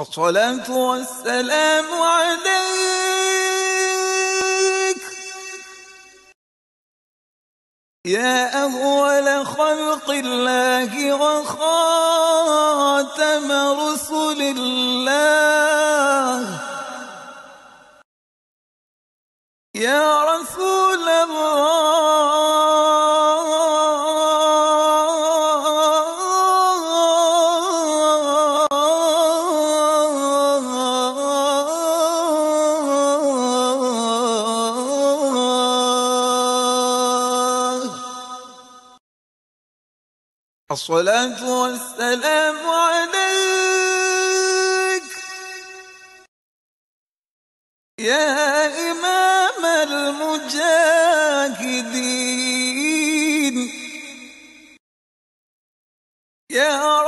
الصلاة والسلام عليك. يا أول خلق الله وخاتم رسل الله. يا رسول الصلاة والسلام عليك. يا إمام المجاهدين. يا